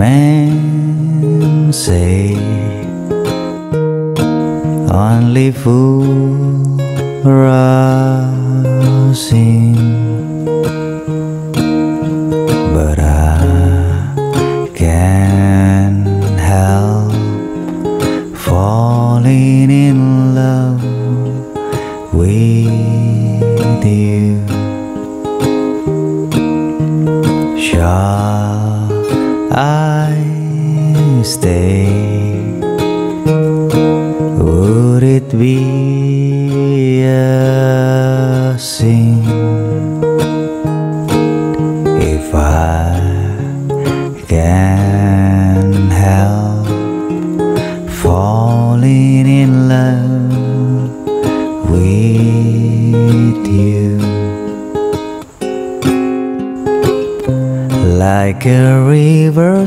Men say only fools rushing, but I can't help falling in love with you. Shall I stay? Would it be a sin if I can help falling in love with you? Like a river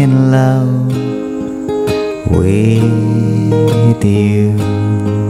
in love with you.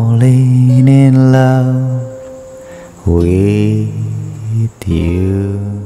Falling in love with you.